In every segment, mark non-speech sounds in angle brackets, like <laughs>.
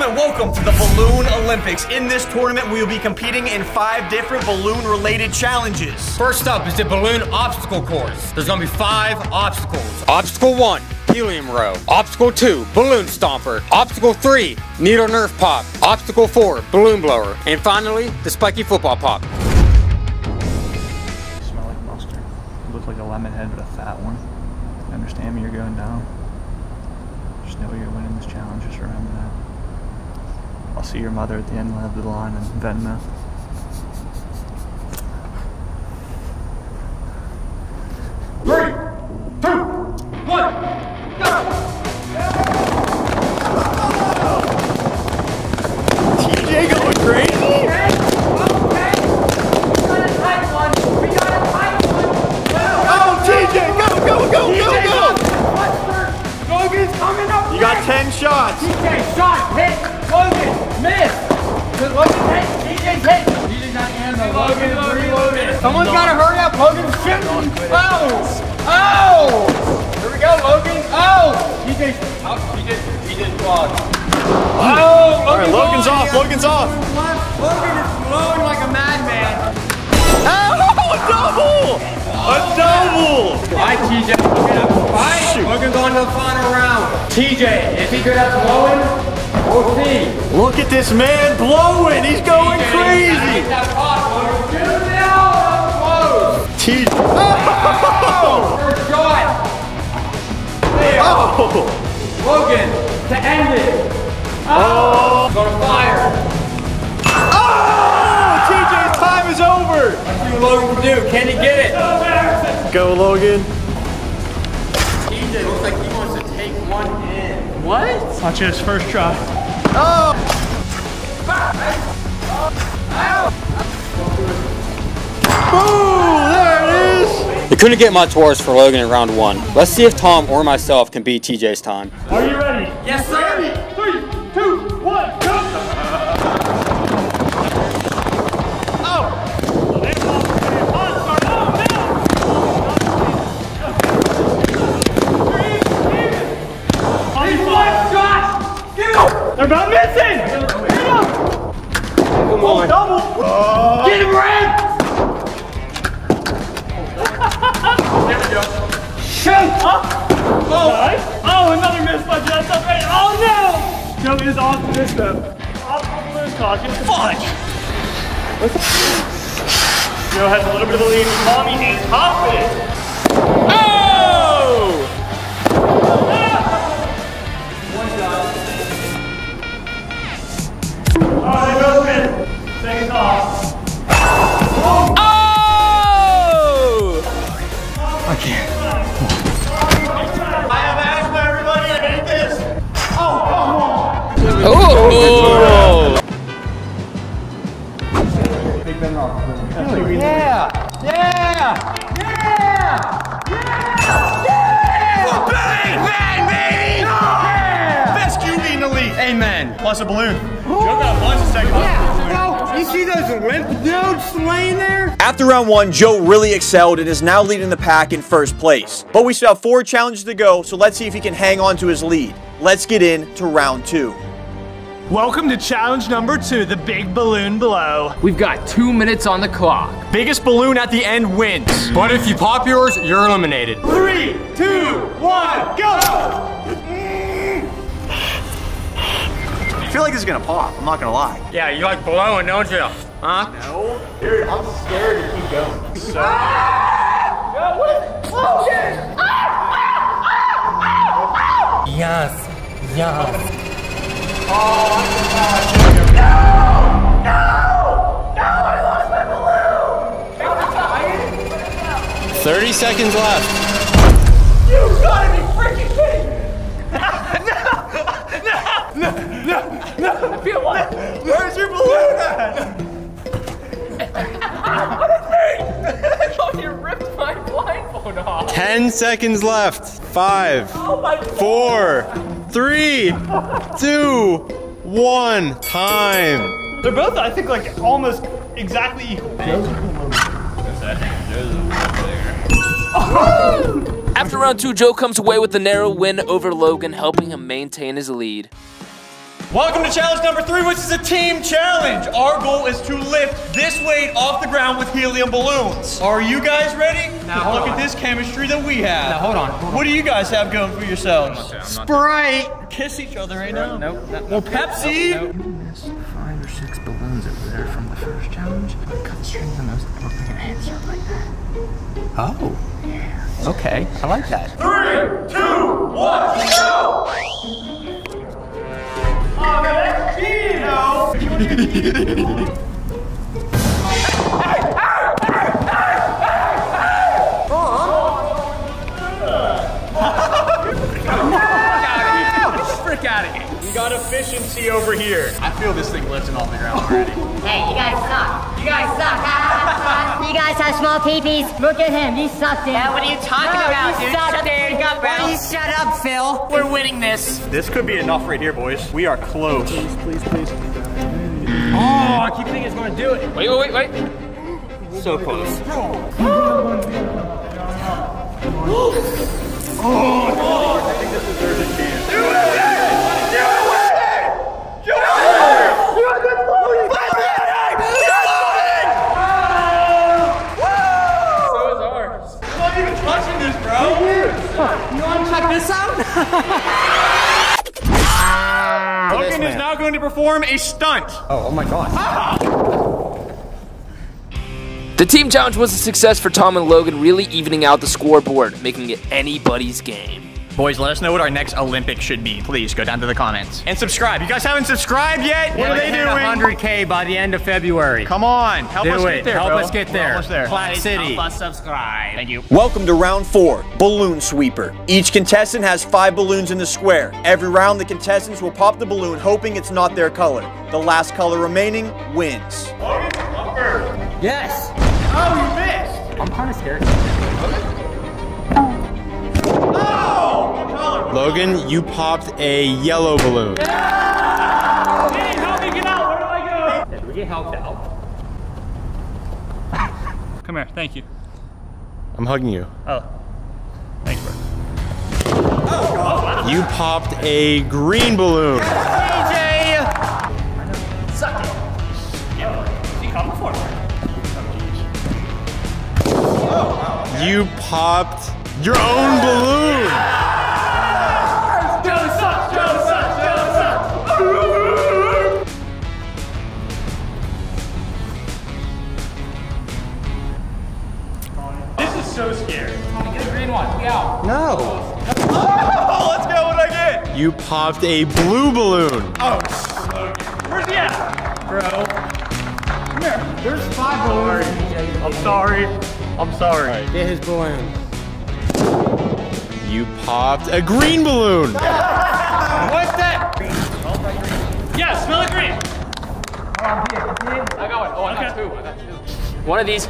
gentlemen, welcome to the Balloon Olympics. In this tournament, we will be competing in five different balloon-related challenges. First up is the balloon obstacle course. There's gonna be five obstacles. Obstacle one, helium row. Obstacle two, balloon stomper. Obstacle three, needle nerf pop. Obstacle four, balloon blower. And finally, the spiky football pop. smell like mustard. You look like a lemon head, but a fat one. You understand me? You're going down. Just know you're winning this challenge. Just remember that. I'll see your mother at the end of the line in Venmo. Three, two, one, go! TJ going crazy? Oh, TJ, go, go, go, go, go! Logan's coming up. You got 10 shots. Good hit, TJ's hit. TJ's not in the Logan is reloaded. Someone's gotta hurry up, Logan's shooting. Oh, oh. Here we go, Logan. Oh, TJ's, oh, TJ, TJ's blocked. Oh, All right, Logan's, Logan's on off. Logan's off. Logan is blowing like a madman. Oh, a double! A double! All right, TJ, Logan up to fight. Shoot. Logan's on to the final round. TJ, if he could have see. Look at this man blowing. He's going crazy. T. Oh! Oh! Logan, to end it. Oh! Go to fire. Oh! TJ's time is over. Let's see what Logan can do. Can he get it? Go, Logan. TJ looks like he wants to take one in. What? Watch his first try. Oh! Boom! There it is. It couldn't get much worse for Logan in round one. Let's see if Tom or myself can beat TJ's time. Are you ready? Yes, sir. They're about missing! Come on. Double! Oh. Get him, Red! there we go. Shoot! Oh, nice. oh, another miss by Jessup. Hey, oh no! Joe is off the miss though. Off the balloon caution. Fudge! Joe has a little bit of a lead. Tommy is confident. Spin. You see those limp dudes laying there? After round one, Joe really excelled and is now leading the pack in first place. But we still have four challenges to go, so let's see if he can hang on to his lead. Let's get in to round two. Welcome to challenge number two, the big balloon blow. We've got two minutes on the clock. Biggest balloon at the end wins. But if you pop yours, you're eliminated. Three, two, one, go! I feel like this is gonna pop, I'm not gonna lie. Yeah, you like blowing, don't you? Huh? No? Dude, I'm scared to keep going. So, ah! oh, ah! Ah! Yes. Yes. Oh, my God. 30 seconds left. Seconds left. Five, four, three, two, one. Time. They're both, I think, like almost exactly equal. After round two, Joe comes away with the narrow win over Logan, helping him maintain his lead. Welcome to challenge number three, which is a team challenge. Our goal is to lift this weight off the ground with helium balloons. Are you guys ready? Now, Look hold at this chemistry that we have. Now, hold on, hold on. What do you guys have going for yourselves? Sprite. Kiss each other right now. Nope. Well, Pepsi. Five or six balloons over there from the first challenge. Cut the strings on those that look like an answer like that. Oh. Yeah. Okay, I like that. Frick <laughs> <laughs> <laughs> efficiency over here. I feel this thing lifting off the ground already. <laughs> Hey, you guys suck. You guys suck. you guys have small peepees. Look at him. You suck, dude. Yeah, what are you talking about, you dude? suck, Shut the dude. frick up, bro. You shut up, Phil. We're winning this. This could be enough right here, boys. We are close. Oh, I keep thinking it's gonna do it. Wait, wait, wait, wait. So close. <gasps> Oh, so is a stunt. Oh, oh my god. Ah! The team challenge was a success for Tom and Logan, really evening out the scoreboard, making it anybody's game. Boys, let us know what our next Olympic should be. Please go down to the comments. And subscribe. You guys haven't subscribed yet? What are they doing? 100k by the end of February. Come on. Help Do us it. get there, Help bro. us get We're there. almost there. Platt City. Help us subscribe. Thank you. Welcome to round four, Balloon Sweeper. Each contestant has five balloons in the square. Every round, the contestants will pop the balloon, hoping it's not their color. The last color remaining wins. Yes. Oh, you missed. I'm kind of scared. Logan, you popped a yellow balloon. Did we get helped out? <laughs> Come here, thank you. I'm hugging you. Oh. Thanks, bro. You popped a green balloon. You popped your own balloon. No. Oh, let's go. What did I get? You popped a blue balloon. Oh, where's he at? Bro. Come here. There's five balloons. I'm sorry. I'm sorry. Get his balloon. You popped a green balloon. <laughs> What's that? Yeah, smell it green. I got one. Oh, I got two. I got two. One of these,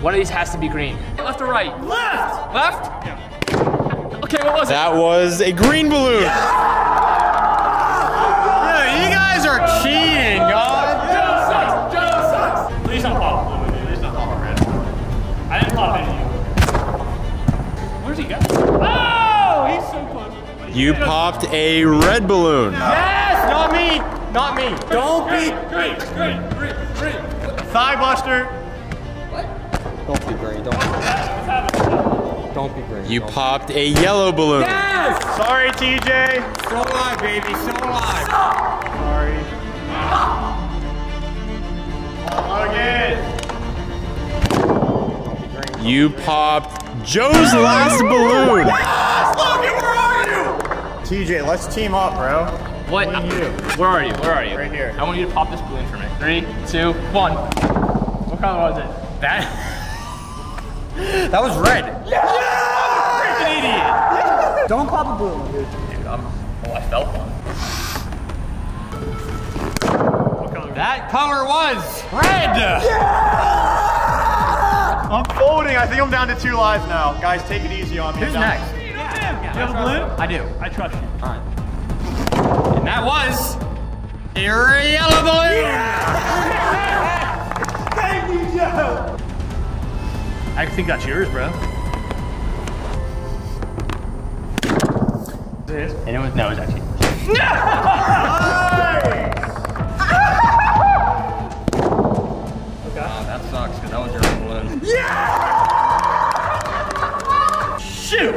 one of these has to be green. Left or right? Left. Left? Yeah. Okay, what was it? That was a green balloon. Yeah, you guys are cheating, God. Joe sucks. Joe sucks. Please don't pop. Please don't pop red. I didn't pop any of you. Where's he go? Oh, he's so close. You popped a red balloon. Yes, not me. Not me. Don't be Green, green, green, green. thigh buster. Don't be green. Don't. Don't be green. You popped a yellow balloon. Yes! Sorry, TJ. So alive, baby. So alive. Sorry. Again. You popped Joe's last balloon. Yes, Logan, where are you? TJ, let's team up, bro. What? Me and you. Where are you? Where are you? Right here. I want you to pop this balloon for me. Three, two, one. What color was it? That. That was red. Freaking idiot. Don't pop a balloon, dude. Oh, I felt one. That color was red. I'm folding. I think I'm down to two lives now. Guys, take it easy on me. Who's I'm down- You have a blue? I do. I trust you. All right. And that was a I think that's yours, bro. And it was no, it was actually. Ah, that sucks because that was your balloon. Yeah! Shoot!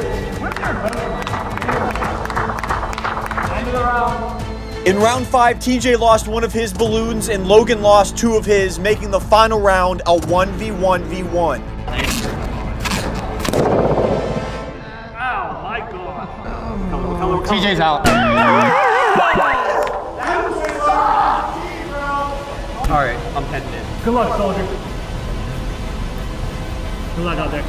End of the round. In round five, TJ lost one of his balloons and Logan lost two of his, making the final round a 1v1v1. TJ's out. All right, I'm heading in. Good luck, soldier. Good luck out there.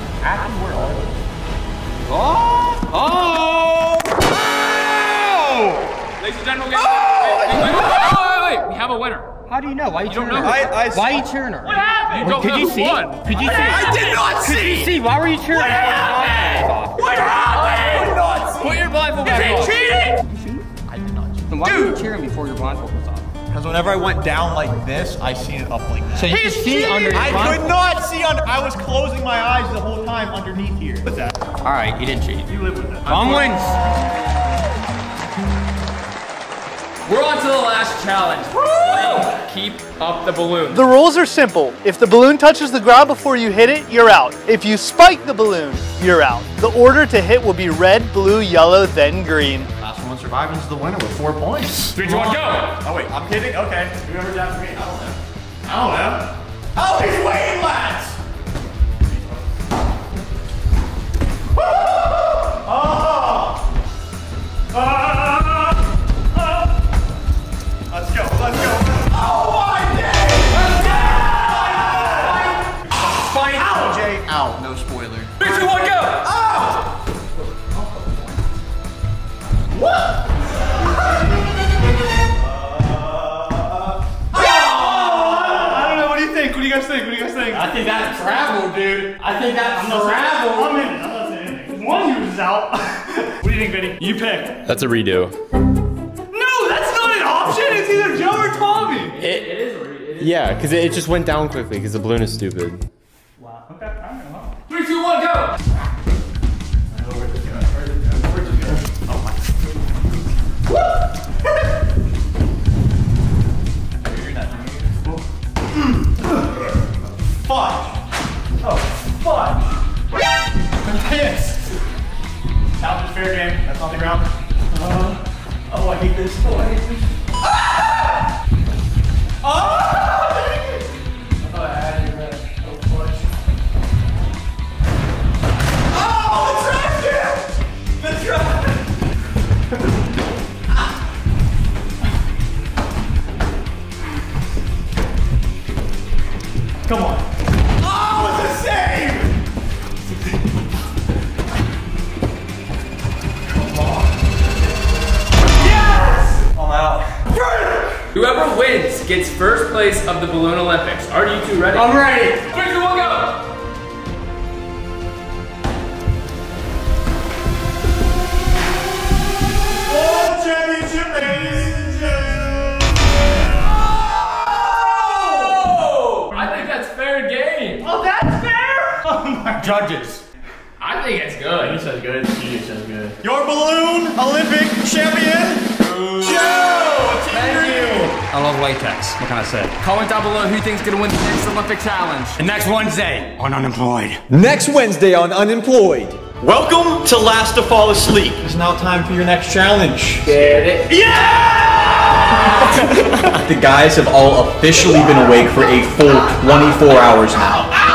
Ladies and gentlemen, wait, wait, wait, wait, wait, wait, we have a winner. How do you know? Why you cheering know her? I, I, Why are you cheering her? What happened? You don't Could you who see? won. Could you see? I did not see. Could you see, why were you cheering? What happened? What happened? Put your blindfold back on. cheating? I did not Then why were you cheering before your blindfold was off? Because whenever I went down like this, I seen it up like that. So you could see under your I could not see under. I was closing my eyes the whole time underneath here. What's that? All right, you didn't cheat. You live with it. Mom wins. We're on to the last challenge. Keep up the balloon. The rules are simple. If the balloon touches the ground before you hit it, you're out. If you spike the balloon, you're out. The order to hit will be red, blue, yellow, then green. Last one surviving is the winner with four points. Three, two, one, go. Oh wait, I'm kidding. Okay, whoever's after me, I don't know. I don't know. Oh, he's waiting, lads. <laughs> Oh! Ah! Guys think? What do you guys think? I think that's travel, dude. I think that's travel. I'm in. I'm not saying anything. One of you is out. <laughs> what do you think, Vinny? You pick. That's a redo. No, that's not an option. It's either Joe or Tommy. It, it is. It is. Yeah, because it, it just went down quickly because the balloon is stupid. Wins first place of the Balloon Olympics. Are you two ready? I'm ready. Three, two, one, go. World Championship, ladies and. Oh! I think that's fair game. Oh, that's fair. Oh my judges. I think it's good. He says good. He says good. Your balloon Olympic champion, love latex. What can I say? Comment down below who you think's gonna win the next Olympic challenge. And next Wednesday on Unemployed. Next Wednesday on Unemployed. Welcome to Last to Fall Asleep. It's now time for your next challenge. Get it? Yeah! <laughs> The guys have all officially been awake for a full 24 hours now.